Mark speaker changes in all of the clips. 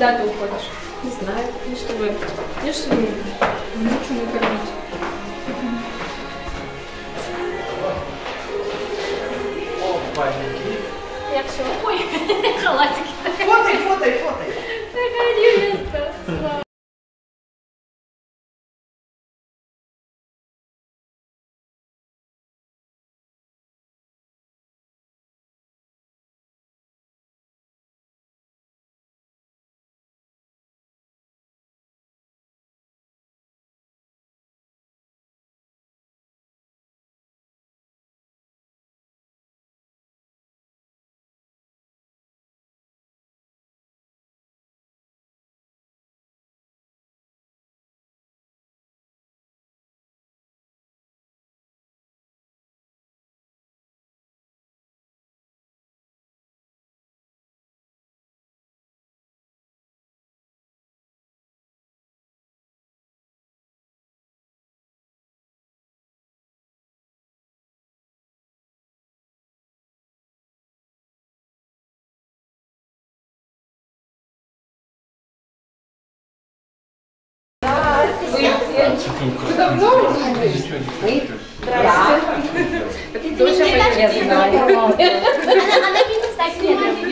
Speaker 1: Куда ты уходишь?
Speaker 2: Не знаю.
Speaker 1: Ну, чтобы... Ну, чтобы... Мучу накормить. Я все. Ой, халатики.
Speaker 2: Фотай, фотай, фотай.
Speaker 1: Такая невеста. Вы
Speaker 3: давно уже
Speaker 1: Мы? Да. Доча, я знаю. Она, она не кстати, нет.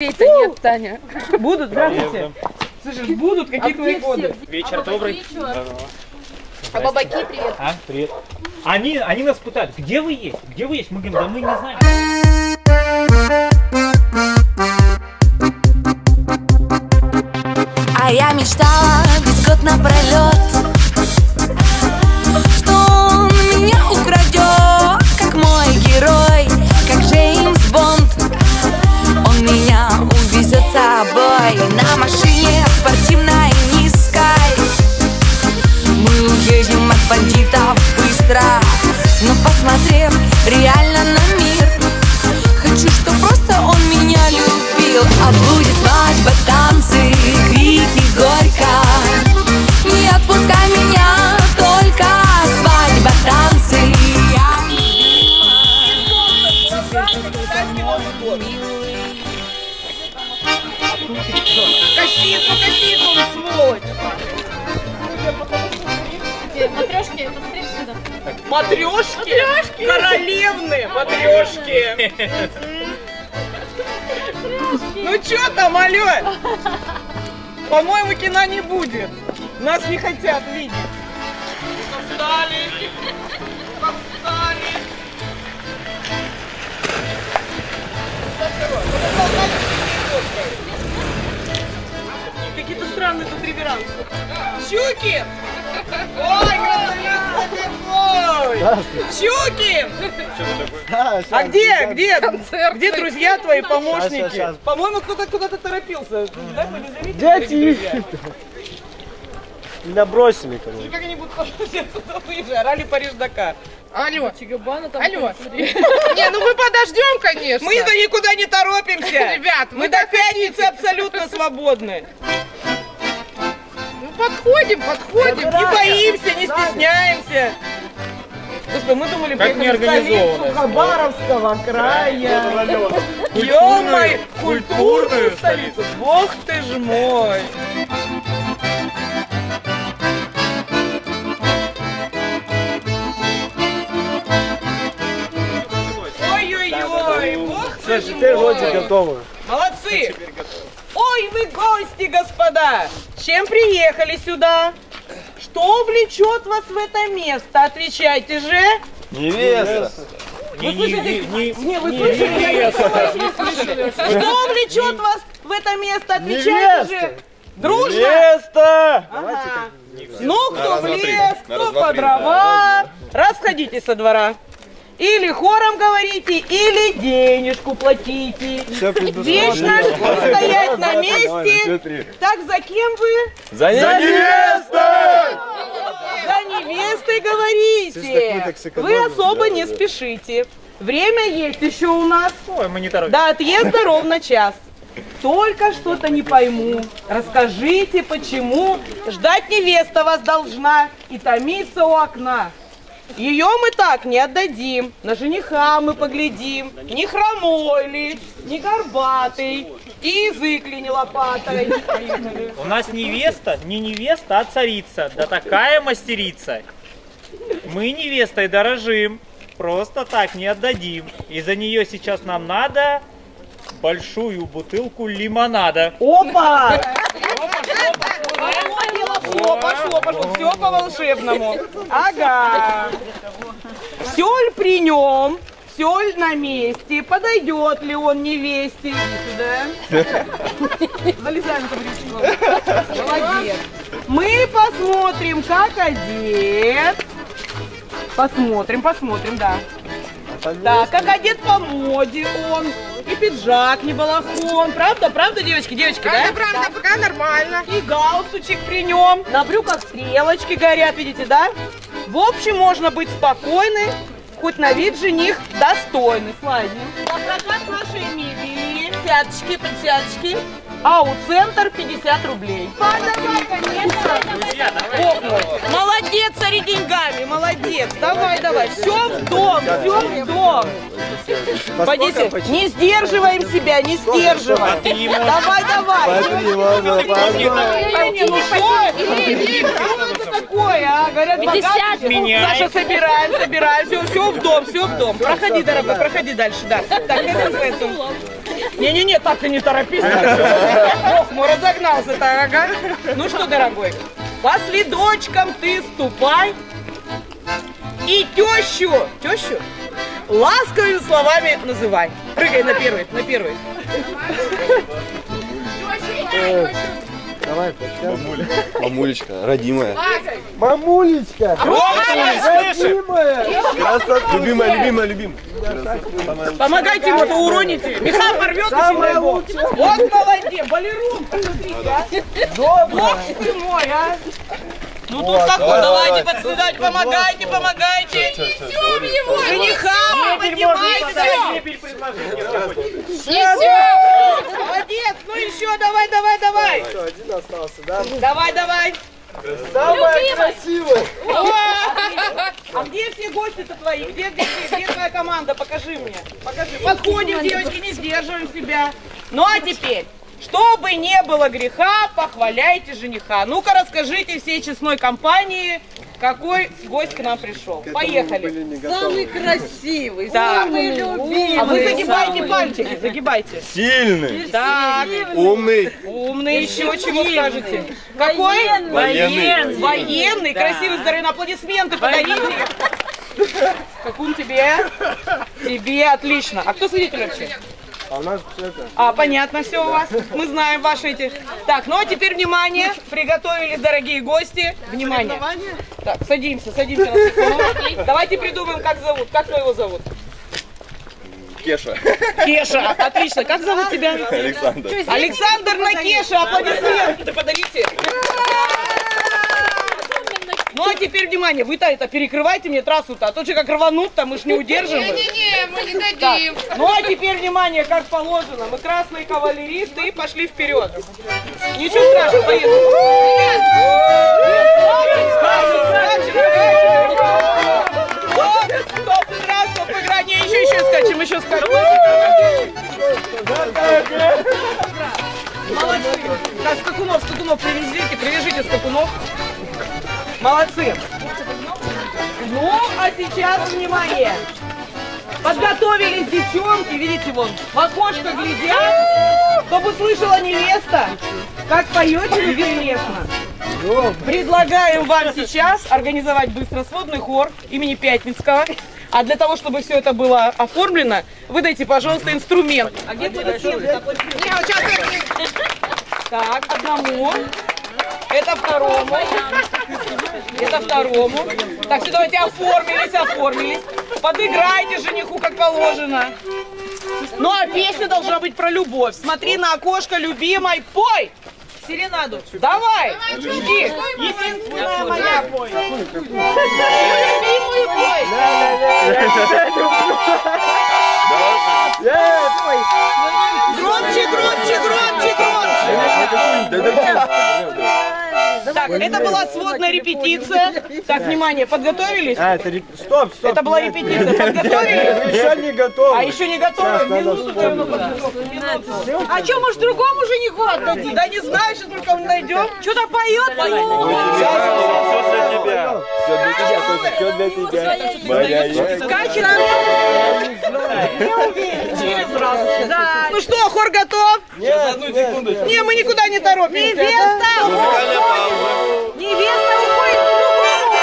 Speaker 4: Это нет, Таня.
Speaker 2: Будут, здравствуйте. Слышишь, будут какие твои годы?
Speaker 5: Вечер добрый.
Speaker 4: А бабаки, привет.
Speaker 5: А, привет. Они, они нас пытают, где вы есть? Где вы есть? Мы говорим, да мы не знаем.
Speaker 4: А я мечтала весь год напролет собой На машине спортивной низкой Мы уедем от бандитов быстро. Но посмотрев
Speaker 6: Матрешки?
Speaker 2: Королевны матрешки. Ну чё там, алё? По-моему, кино не будет. Нас не хотят видеть. Встали. Встали. Какие-то странные тут реверансы. Щуки! Ой, красавица какой! Щуки! А где, где, где друзья твои, помощники? По-моему, кто-то куда-то торопился. Дай повезли,
Speaker 7: Дядь
Speaker 2: друзья.
Speaker 7: Меня бросили кого
Speaker 2: Как они будут все туда выезжать? Ралли Париж-Дакар.
Speaker 6: Алло. Чигабана там.
Speaker 3: Алло. Не, ну мы подождем, конечно.
Speaker 2: Мы-то никуда не торопимся.
Speaker 3: Ребят,
Speaker 2: Мы до пятницы абсолютно свободны.
Speaker 3: Ну, подходим, подходим.
Speaker 2: Не боимся, не стесняемся. Господи, мы думали,
Speaker 5: Как неорганизованно.
Speaker 2: столицу Хабаровского края. Ё-моё,
Speaker 5: культурную
Speaker 2: столицу. Бог ты ж мой.
Speaker 7: Все, теперь вроде готово.
Speaker 2: Молодцы! Ой, вы гости, господа! Чем приехали сюда? Что влечет вас в это место? Отвечайте же!
Speaker 7: Невеста.
Speaker 5: Не, не, не, не,
Speaker 2: Не, вы слышали? Что влечет вас в это место? Отвечайте же! Дружно?
Speaker 7: Невеста!
Speaker 2: Ага. Ну, кто в лес, кто по дрова. Расходитесь со двора. Или хором говорите, или денежку платите. Вечно стоять на месте. Так, за кем вы?
Speaker 7: За невестой!
Speaker 2: За невестой
Speaker 7: так мы
Speaker 2: говорите. Вы особо не спешите. Время есть еще у нас.
Speaker 5: Ой, мы не торопимся.
Speaker 2: До отъезда ровно час. Только что-то не пойму. Расскажите, почему ждать невеста вас должна и томиться у окна. Ее мы так не отдадим. На жениха мы поглядим. Не хромой ли, не горбатый, и язык ли не лопатой.
Speaker 5: У нас невеста, не невеста, а царица. Да такая мастерица. Мы невестой дорожим. просто так не отдадим. И за нее сейчас нам надо большую бутылку лимонада.
Speaker 2: Опа! Пошло, пошло, пошло. Все по волшебному. Ага. Соль при нем. Соль на месте. Подойдет ли он невесте? Сюда. На табличку. Молодец. Мы посмотрим, как одет. Посмотрим, посмотрим, да. Так, как одет по моде он. И пиджак не балахон. Правда, правда, девочки, девочки, да?
Speaker 3: Это правда, пока нормально.
Speaker 2: И галстучек при нем. На брюках стрелочки горят, видите, да? В общем, можно быть спокойны. Хоть на вид жених достойный. Слайдинг. За прокат нашей мебели. Пяточки, подсяточки. А у центр 50 рублей. Молодец, цари деньгами, молодец. Давай, давай. Все в дом, все в дом. Пойдите, не сдерживаем себя, не сдерживаем.
Speaker 5: ему-
Speaker 2: Давай, давай. Ну что? Такое, а? Говорят.
Speaker 5: Меняй.
Speaker 2: Саша, собираем, собираем. Все, все в дом, все в дом. Проходи, дорогой, проходи дальше, да. Так, это называется. Не-не-не, так ты не торопись. Ох, мой разогнался-то, ага. Ну что, дорогой, по следочкам ты ступай и тещу, тещу, ласковыми словами называй. Прыгай на первый, на первый.
Speaker 7: Давай, Мамулечка, родимая. Мамулечка! Родимая! Красота! Любимая, любимая, любимая.
Speaker 2: Помогайте ему, а то уроните. Миха порвет, бог. Вот молодец, балерун, посмотрите, а. Бог ты мой, а. Ну тут такой, давайте подсюда, помогайте, помогайте. Несем его. Жениха, поднимайте. Молодец, ну еще, давай, давай, давай.
Speaker 7: Один остался, да?
Speaker 2: Давай, давай.
Speaker 7: Самая красивая!
Speaker 2: А где все гости-то твои? Где, где, где, где твоя команда? Покажи мне. Покажи. Подходим, девочки, не сдерживаем себя. Ну а теперь, чтобы не было греха, похваляйте жениха. Ну-ка расскажите всей честной компании, какой гость к нам пришел. Поехали.
Speaker 3: Самый красивый,
Speaker 2: Так.
Speaker 3: самый любимый.
Speaker 2: А вы загибайте пальчики, загибайте.
Speaker 7: Сильный!
Speaker 2: Так,
Speaker 7: Умный!
Speaker 2: умный еще чего скажете? Какой?
Speaker 7: Военный.
Speaker 2: Военный, красивый, здоровый, аплодисменты подарите. Как он тебе? Тебе отлично. А кто свидетель вообще?
Speaker 7: А у нас это...
Speaker 2: А, понятно все у вас. Мы знаем ваши эти. Так, ну а теперь внимание. Приготовились, дорогие гости. Внимание. Так, садимся, садимся на. Давайте придумаем, как зовут. Как твоего зовут?
Speaker 7: Кеша.
Speaker 2: Кеша. Отлично. Как зовут тебя?
Speaker 7: Александр.
Speaker 2: Александр Накеша, аплодисменты подарите. Ну а теперь внимание, вы-то это перекрывайте мне трассу-то, а то что как рванут-то, мы ж не удержим. их.
Speaker 3: Не-не, мы не
Speaker 2: Так,
Speaker 3: дадим.
Speaker 2: ну а теперь внимание, как положено, мы красные кавалеристы и пошли вперед. Ничего страшного, поехали. Скачем, скачем, скачем. Вот, Молодцы. Ну, а сейчас внимание. Подготовились девчонки, видите, вон, в окошко глядят, чтобы слышала невеста, как поете вы беслестно. Предлагаем вам сейчас организовать быстросводный хор имени Пятницкого. А для того, чтобы все это было оформлено, выдайте, пожалуйста, инструмент. А где?
Speaker 3: Не, вот сейчас
Speaker 2: Так, одному. Это второму. Это второму. Так, все, давайте оформились, оформились. Подыграйте жениху, как положено. Ну, а песня должна быть про любовь. Смотри на окошко, любимой, пой! Серенаду. Давай, жди. Единственная моя пой. Любимую пой. Громче, громче, громче, громче. Так, это была сводная репетиция. Так, внимание, подготовились?
Speaker 7: А, это реп... Стоп, стоп.
Speaker 2: Это была репетиция. Подготовились?
Speaker 7: Еще не готово.
Speaker 2: А еще не готовы? Минуту давно подготовка. Минуту. А что, может, другому жениху отдадим? Да не знаю, что только мы найдем. Что-то поет?
Speaker 7: Все для тебя. Все для тебя, все для тебя.
Speaker 2: Скачет. Да. Ну что, хор готов?
Speaker 7: Нет, нет.
Speaker 2: Не, мы никуда не торопимся. Невеста! Невеста уходит к другому!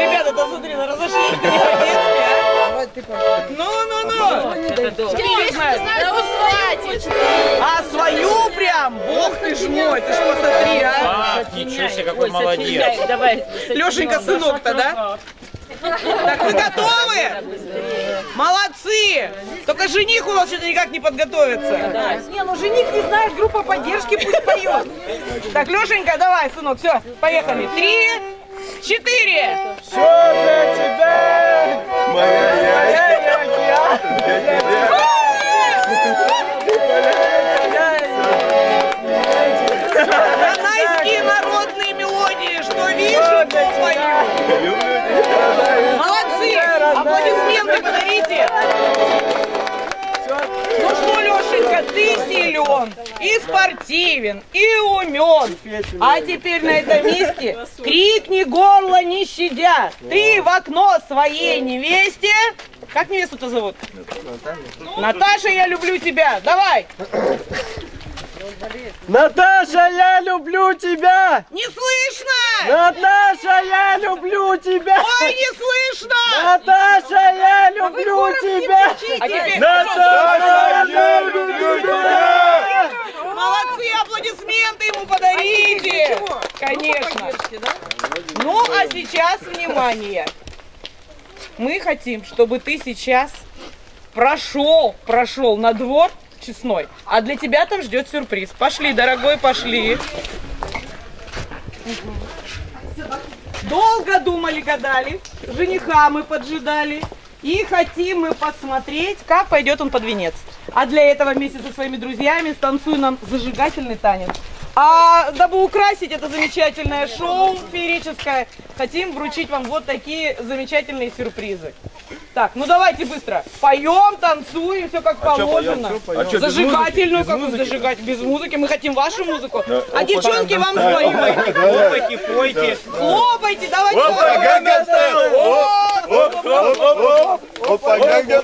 Speaker 2: Ребята, да смотри, ну разошлись не по-детски, а? Ну, ну, ну! Не знаю. А свою прям? Бог ты ж мой, ты ж посмотри, а!
Speaker 5: А, ничего себе, какой молодец.
Speaker 3: Давай.
Speaker 2: Лешенька сынок-то, да? Так вы готовы? Молодцы! Только жених у вас что-то никак не подготовится. Не, ну жених не знает, группа поддержки пусть поет. Так, Лешенька, давай, сынок, все, поехали. Три, четыре.
Speaker 7: Все для тебя. Моя я. Для тебя.
Speaker 2: Ну что, Лешенька, ты силен, и спортивен, и умен. А теперь на этом месте крикни горло не щадя. Ты в окно своей невесте. Как невесту-то зовут? Наташа, я люблю тебя. Давай.
Speaker 7: Наташа, я люблю тебя.
Speaker 2: Не слышно!
Speaker 7: Наташа, я люблю тебя.
Speaker 2: Ой, не слышно!
Speaker 7: Наташа, я люблю тебя.
Speaker 2: А.
Speaker 7: Наташа, я люблю тебя.
Speaker 2: Молодцы, аплодисменты ему подарите! Конечно. Ну, а сейчас, внимание. Мы хотим, чтобы ты сейчас прошел, прошел на двор честной, а для тебя там ждет сюрприз. Пошли, дорогой, пошли. Долго думали, гадали, жениха мы поджидали. И хотим мы посмотреть, как пойдет он под венец. А для этого вместе со своими друзьями станцуй нам зажигательный танец. А дабы украсить это замечательное шоу феерическое, хотим вручить вам вот такие замечательные сюрпризы. Так, ну давайте быстро. Поем, танцуем, все как положено.
Speaker 7: А чё, без
Speaker 2: Зажигательную
Speaker 7: музыки? Без
Speaker 2: какую
Speaker 7: музыки?
Speaker 2: зажигать. Без музыки. Мы хотим вашу музыку. А девчонки вам свою.
Speaker 5: Хлопайте, пойте.
Speaker 2: Хлопайте, давайте.
Speaker 7: Опа, оп. Опа,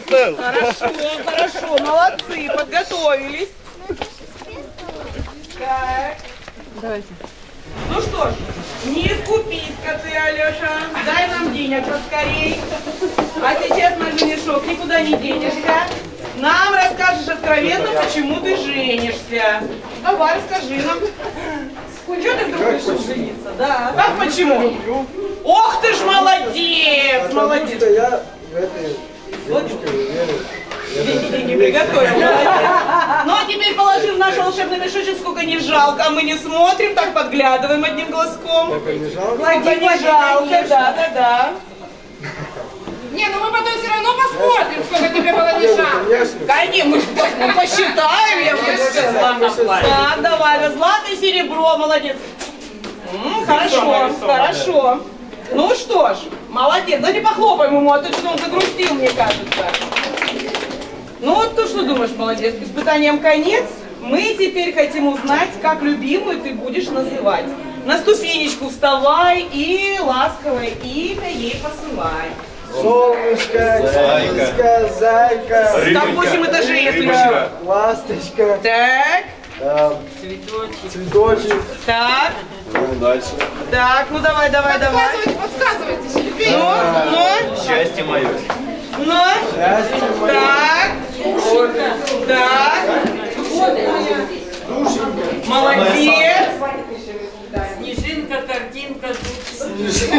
Speaker 7: Style.
Speaker 2: Хорошо, хорошо, молодцы, подготовились. Так.
Speaker 6: Давайте.
Speaker 2: Ну что ж, не скупись-ка ты, Алеша. Дай нам денег поскорей. А сейчас, наш женишок, никуда не денешься. Нам расскажешь откровенно, почему ты женишься. Давай, расскажи нам. Чего ты вдруг решил жениться? Да. Как почему? Ох ты ж молодец! Молодец.
Speaker 8: я в этой
Speaker 2: Вот. Деньги приготовил. молодец. Ну а теперь положи в наш волшебный мешочек, сколько не жалко. А мы не смотрим, так подглядываем одним глазком.
Speaker 8: не жалко.
Speaker 2: Сколько не жалко, да, да, да.
Speaker 3: Не, ну мы потом все равно посмотрим, сколько тебе было не жалко.
Speaker 8: Конечно.
Speaker 2: Мы, мы посчитаем, я бы сказала. Так, давай, злато и серебро, молодец. М, хорошо, хорошо. Ну что ж, молодец. Давайте похлопаем ему, а то что он загрустил, мне кажется. Ну вот ты что думаешь, молодец, испытанием конец? Мы теперь хотим узнать, как любимую ты будешь называть. На ступенечку вставай и ласковое имя ей посылай.
Speaker 8: Солнышко, зайка, зайка,
Speaker 2: Там 8 этажей, если что.
Speaker 8: ласточка,
Speaker 2: Так,
Speaker 8: э, цветочек.
Speaker 2: так,
Speaker 7: Ну, дальше.
Speaker 2: так, ну давай, давай, давай.
Speaker 3: Подсказывайте, подсказывайте.
Speaker 2: Ну, ну,
Speaker 7: Счастье мое.
Speaker 2: Ну,
Speaker 8: мое.
Speaker 2: так, так. Молодец.
Speaker 3: Снежинка, картинка,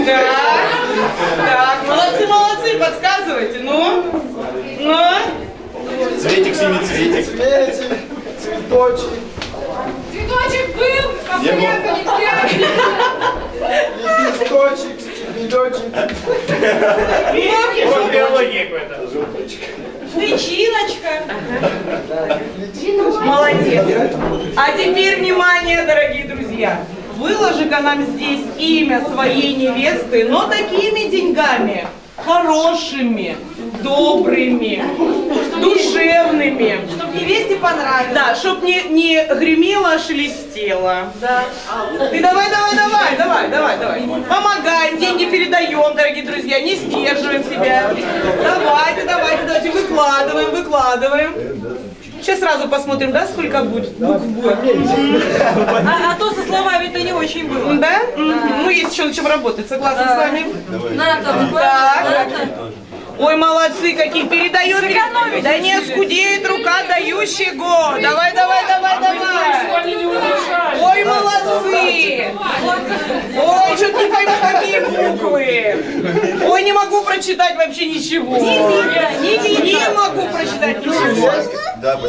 Speaker 2: Так, так, молодцы, молодцы, подсказывайте, ну, ну.
Speaker 7: Цветик, семицветик.
Speaker 8: Цветик, цветочек,
Speaker 3: Цветочек был, а
Speaker 7: Не
Speaker 8: лепесточек, стебелечек,
Speaker 5: Вот биология какой-то.
Speaker 2: Личиночка. Молодец. А теперь внимание, дорогие друзья. Выложи-ка нам здесь имя своей невесты, но такими деньгами, хорошими, добрыми, душевными.
Speaker 1: Чтоб невесте понравилось.
Speaker 2: Да, чтоб не, не гремело, а шелестело. Да. Ты давай, давай, давай, давай, давай, давай. Помогаем, деньги передаем, дорогие друзья, не сдерживаем себя. Давайте, давайте, давайте, выкладываем, выкладываем. Сейчас сразу посмотрим, да, сколько будет букв будет.
Speaker 6: А, а то со словами-то не очень было.
Speaker 2: Да? Мгм. Ну, есть еще над чем работать, согласна с вами?
Speaker 6: Ната,
Speaker 2: Так. Ой, молодцы какие, передаем, передаем. Да не скудеет рука дающего. Давай, давай, давай, давай. Ой, молодцы. Ой, что-то не пойму, какие буквы. Ой, не могу прочитать вообще ничего. Не могу прочитать ничего.
Speaker 7: Да.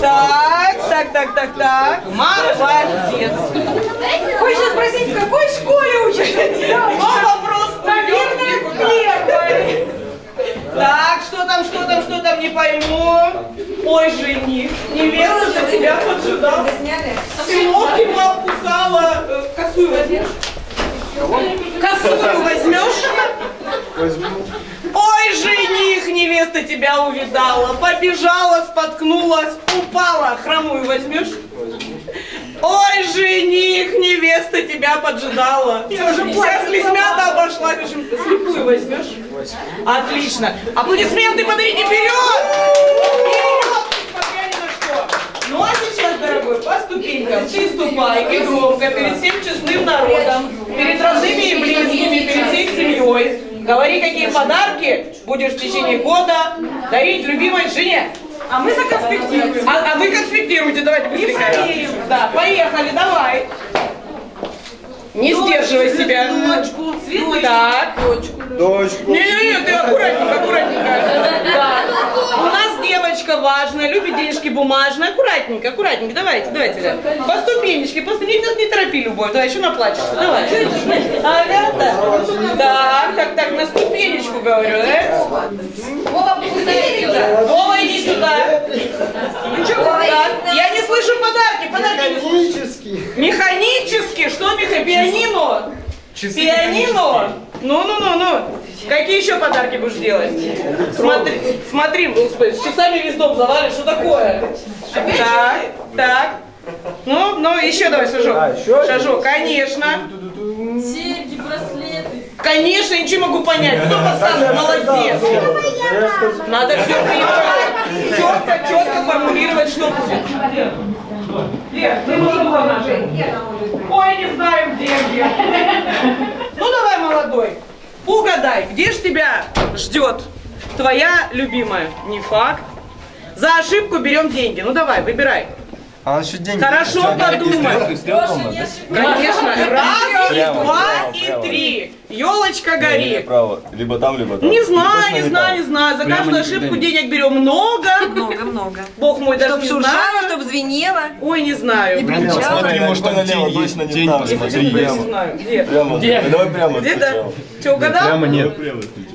Speaker 2: Так, так, так, так, так. Молодец.
Speaker 6: Хочешь спросить, в какой школе учишься?
Speaker 2: Но вопрос наверное, первый. Так, что там, что там, что там, не пойму. Ой, жених, невеста за тебя поджидала. Ты локти покусала. Э, Косую возьмешь? Косую возьмешь? Ой, жених, невеста тебя увидала, побежала, споткнулась, упала. Хромую возьмешь? Ой, жених, невеста тебя поджидала. Вся слезмята обошлась. В общем, слепую возьмешь? Отлично. Аплодисменты подарите вперед! Ну а сейчас, дорогой, по ступенькам ты ступай и громко перед всем честным народом, перед родными и близкими, перед всей семьей. Говори, какие подарки будешь в течение года дарить любимой жене.
Speaker 6: А мы законспектируем.
Speaker 2: А, а вы конспектируйте, давайте быстрее. Да, поехали, давай. Не сдерживай себя.
Speaker 6: Дочку, цветы.
Speaker 2: Так.
Speaker 8: Дочку.
Speaker 2: Не-не-не, ты аккуратненько, аккуратненько. Да. У нас девочка важная, любит денежки бумажные. Аккуратненько, аккуратненько. Давайте, давайте. да. По ступенечке, просто не, не торопи любовь. Давай, еще наплачешься. Давай. Ага, так. Так, так, так, на ступенечку говорю, да?
Speaker 3: Вова, иди сюда.
Speaker 2: Вова, иди сюда. Так, я не слышу подарки, подарки не слышу.
Speaker 8: Механический.
Speaker 2: Механически? Что меха? Пианино? Пианино? Ну-ну-ну-ну. Какие еще подарки будешь делать? Смотри, смотри, господи, с часами весь дом завалишь, что такое? Так, так. Ну, ну, еще давай шажок.
Speaker 8: А, еще один?
Speaker 2: Шажок, конечно.
Speaker 6: Серьги, браслеты.
Speaker 2: Конечно, я ничего могу понять. Кто подсказывает? Молодец. Надо все четко, четко формулировать, что будет. Лер, ты молодой уже. Ой, не знаю, где где. Ну давай, молодой. Угадай, где ж тебя ждет твоя любимая? Не факт. За ошибку берем деньги. Ну давай, выбирай.
Speaker 8: А еще деньги.
Speaker 2: Хорошо подумай. Конечно. Раз, и два, и три. Елочка горит.
Speaker 7: Право. Либо там, либо там.
Speaker 2: Не знаю, не
Speaker 7: там.
Speaker 2: знаю, не знаю. За
Speaker 7: Прямо
Speaker 2: каждую ошибку
Speaker 7: не-
Speaker 2: денег берем много.
Speaker 1: Много-много.
Speaker 2: Бог мой, даже
Speaker 1: Чтоб
Speaker 2: не знаю.
Speaker 1: чтоб звенело.
Speaker 2: Ой, не знаю.
Speaker 7: Посмотри, может, там налево точно не там. Смотри,
Speaker 2: Не
Speaker 7: прямо.
Speaker 2: знаю. Где?
Speaker 7: Прямо. Давай прямо.
Speaker 2: Где-то.
Speaker 7: сначала.
Speaker 2: Что, угадал?
Speaker 7: Прямо нет.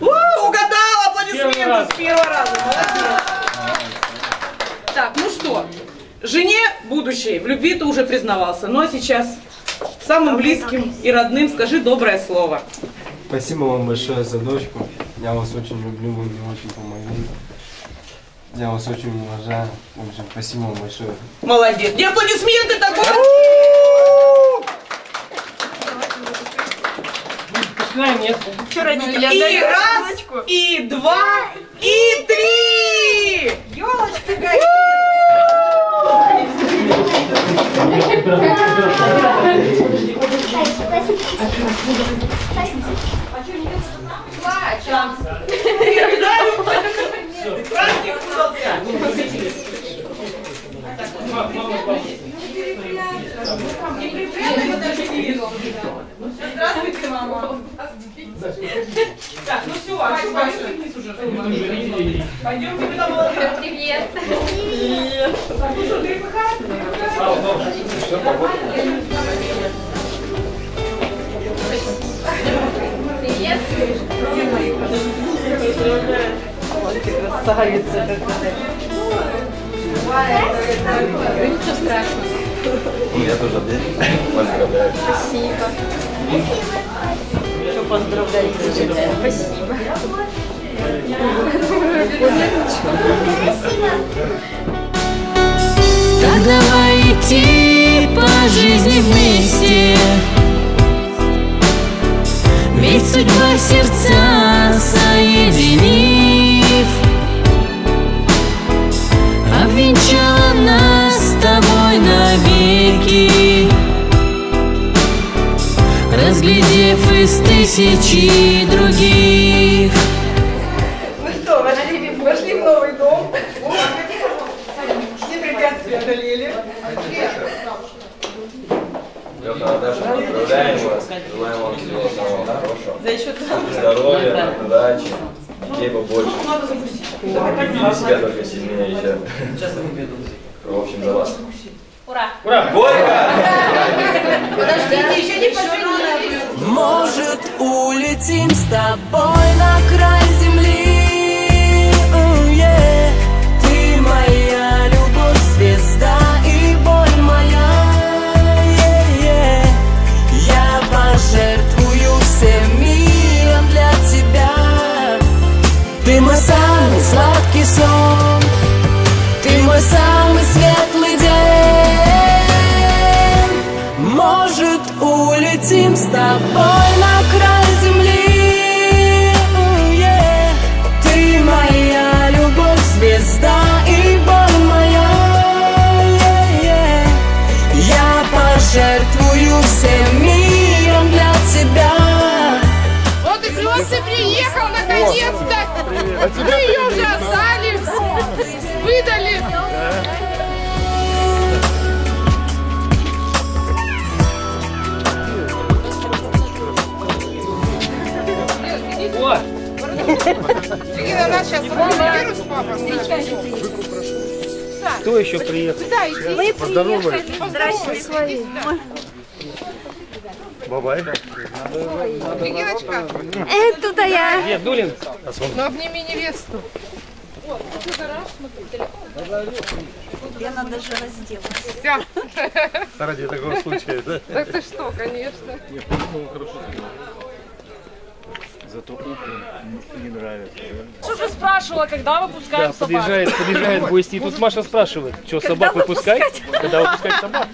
Speaker 2: Угадал! Аплодисменты с первого раза. Так, ну что, жене будущей в любви ты уже признавался, но сейчас самым близким и родным скажи доброе слово.
Speaker 8: Спасибо вам большое за дочку. Я вас очень люблю, вы мне очень помогли. Я вас очень уважаю. В общем, спасибо вам большое.
Speaker 2: Молодец. И аплодисменты такой.
Speaker 1: Что родители
Speaker 2: И
Speaker 1: отдали
Speaker 2: раз,
Speaker 1: елочку?
Speaker 2: и два, и три.
Speaker 1: Елочка горит.
Speaker 2: Передаю. Праздник удался. Здравствуйте, мама. Так, ну все, а что пойдем вниз уже? Пойдемте, вы там молодые.
Speaker 3: Привет.
Speaker 2: Так, ну что, грибка?
Speaker 3: Привет.
Speaker 2: Красавица какая.
Speaker 3: Ничего страшного.
Speaker 7: Я тоже поздравляю.
Speaker 1: Что поздравляете?
Speaker 4: Так давай идти по жизни вместе Ведь судьба сердца соединив Обвенчала нас с тобой навеки Разглядев из тысячи других
Speaker 7: поздравляем вас. Желаем вам всего самого хорошего.
Speaker 1: За счет
Speaker 7: Здоровья, удачи, детей побольше. Любили себя только сильнее еще. В общем, за вас. Ура! Ура! Горько!
Speaker 1: Подождите, еще не поженились.
Speaker 4: Может, улетим с тобой на край
Speaker 3: Регина, нас сейчас вирус, папа.
Speaker 5: Кто еще приехал?
Speaker 3: Да, иди. Поздоровай. Поздравляй.
Speaker 7: Бабай.
Speaker 3: Региночка,
Speaker 4: Это я
Speaker 5: Где, Дулин?
Speaker 3: ну обними невесту.
Speaker 1: Лена даже разделась.
Speaker 3: Все.
Speaker 7: Ради такого случая, да?
Speaker 3: Так ты что, конечно.
Speaker 5: Зато ухо не нравится.
Speaker 9: уже спрашивала, когда выпускаем собак.
Speaker 5: Подъезжает, подъезжает гости, и тут Маша спрашивает, что собак выпускать? Когда выпускать собак?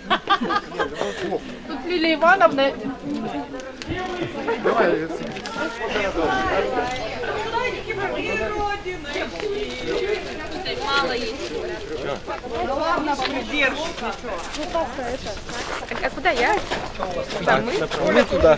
Speaker 9: Тут Лилия Ивановна.
Speaker 3: А куда я?
Speaker 5: Мы туда.